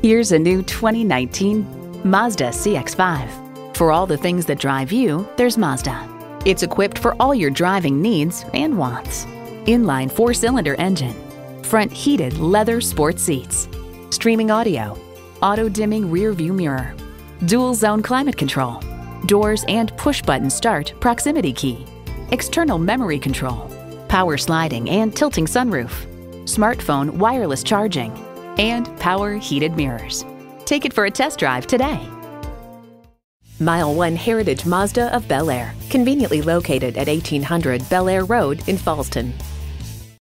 Here's a new 2019 Mazda CX-5. For all the things that drive you, there's Mazda. It's equipped for all your driving needs and wants. Inline four-cylinder engine, front heated leather sport seats, streaming audio, auto-dimming rear view mirror, dual zone climate control, doors and push-button start proximity key, external memory control, power sliding and tilting sunroof, smartphone wireless charging, and power heated mirrors. Take it for a test drive today. Mile 1 Heritage Mazda of Bel Air, conveniently located at 1800 Bel Air Road in Fallston.